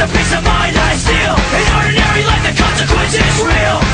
a piece of mind I steal in ordinary life, the consequence is real.